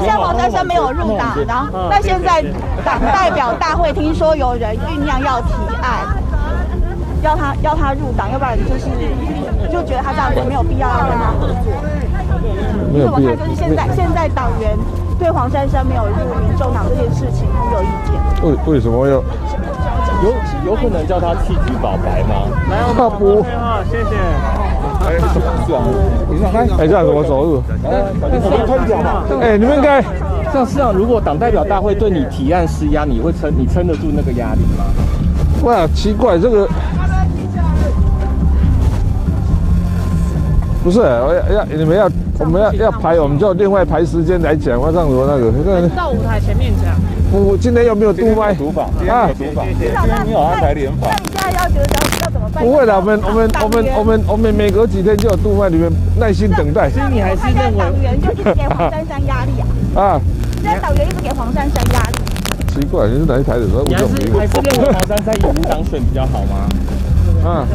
现在黄珊珊没有入党，然后那现在党代表大会听说有人酝酿要提案，要他要他入党，要不然就是就觉得他这样子没有必要要跟他合作。所以我看。就是现在现在党员对黄珊珊没有入民众党这件事情很有意见。为为什么要？有有可能叫他弃举保白吗？他不，好，谢谢。哎，是啊，你看，哎，这样怎么走路？哎，你们应该像市长，如果党代表大会对你提案施压，你会撑你撑得住那个压力吗？哇，奇怪，这个不是，我要要你们要我们要要排，我们就另外排时间来讲，我这样子那个，那个到舞台前面讲。我今天又没有督麦读法，啊，读法，市长，那你有安排联访那你现在要觉得要要怎么办？不会的，我们我们我们我们我们每隔几天就有督麦，你们耐心等待所以你还是认为党员就一直给黄珊珊压力啊？啊。现在党员一直给黄珊珊压力。奇怪，你是哪一台的？我你还讲是还是认为黄珊珊以无党选比较好吗？啊。